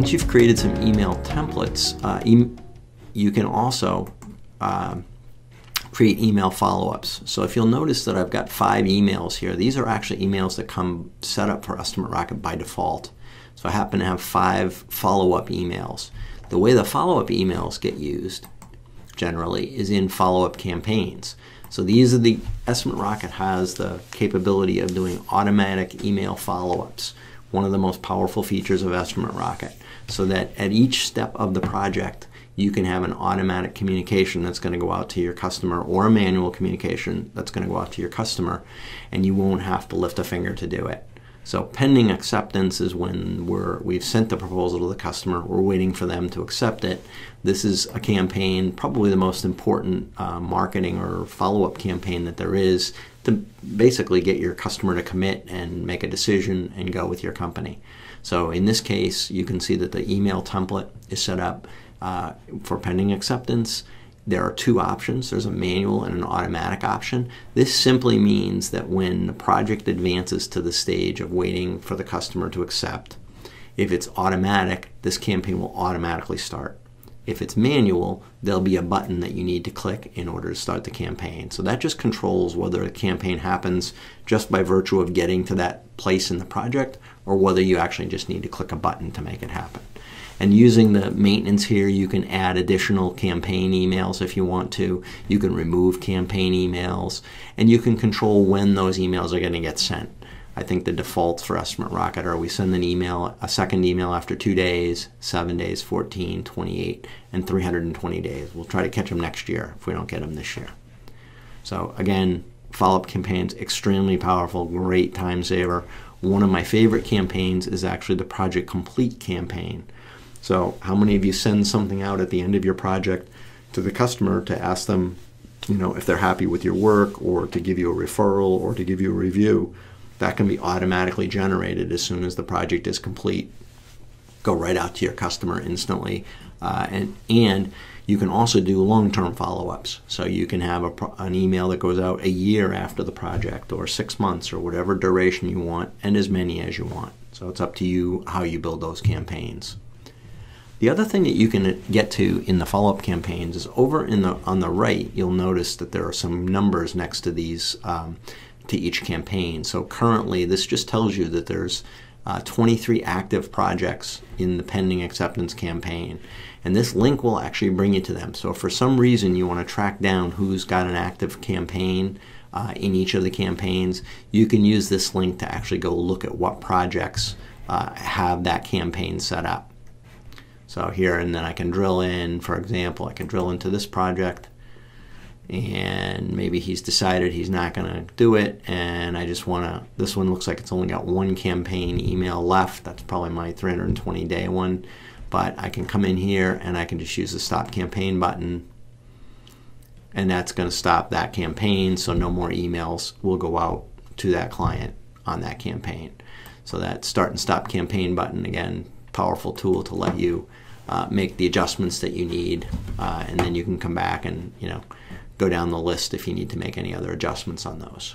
once you've created some email templates, uh, e you can also um, create email follow-ups. So if you'll notice that I've got five emails here, these are actually emails that come set up for Estimate Rocket by default. So I happen to have five follow-up emails. The way the follow-up emails get used generally is in follow-up campaigns. So these are the Estimate Rocket has the capability of doing automatic email follow-ups. One of the most powerful features of Estimate Rocket. So that at each step of the project, you can have an automatic communication that's going to go out to your customer or a manual communication that's going to go out to your customer and you won't have to lift a finger to do it. So pending acceptance is when we're, we've sent the proposal to the customer, we're waiting for them to accept it. This is a campaign, probably the most important uh, marketing or follow-up campaign that there is to basically get your customer to commit and make a decision and go with your company. So in this case, you can see that the email template is set up uh, for pending acceptance. There are two options. There's a manual and an automatic option. This simply means that when the project advances to the stage of waiting for the customer to accept, if it's automatic, this campaign will automatically start. If it's manual, there'll be a button that you need to click in order to start the campaign. So that just controls whether a campaign happens just by virtue of getting to that place in the project or whether you actually just need to click a button to make it happen. And using the maintenance here, you can add additional campaign emails if you want to. You can remove campaign emails, and you can control when those emails are going to get sent. I think the defaults for Estimate Rocket are we send an email, a second email after two days, seven days, 14, 28, and 320 days. We'll try to catch them next year if we don't get them this year. So again, follow-up campaigns, extremely powerful, great time saver. One of my favorite campaigns is actually the Project Complete campaign so, how many of you send something out at the end of your project to the customer to ask them, you know, if they're happy with your work or to give you a referral or to give you a review? That can be automatically generated as soon as the project is complete. Go right out to your customer instantly. Uh, and, and you can also do long-term follow-ups. So you can have a, an email that goes out a year after the project or six months or whatever duration you want and as many as you want. So it's up to you how you build those campaigns. The other thing that you can get to in the follow-up campaigns is over in the on the right, you'll notice that there are some numbers next to these um, to each campaign. So currently, this just tells you that there's uh, 23 active projects in the pending acceptance campaign. And this link will actually bring you to them. So if for some reason you want to track down who's got an active campaign uh, in each of the campaigns, you can use this link to actually go look at what projects uh, have that campaign set up. So here and then I can drill in, for example, I can drill into this project and maybe he's decided he's not going to do it and I just want to, this one looks like it's only got one campaign email left. That's probably my 320 day one. But I can come in here and I can just use the stop campaign button and that's going to stop that campaign so no more emails will go out to that client on that campaign. So that start and stop campaign button again, powerful tool to let you uh, make the adjustments that you need, uh, and then you can come back and you know go down the list if you need to make any other adjustments on those.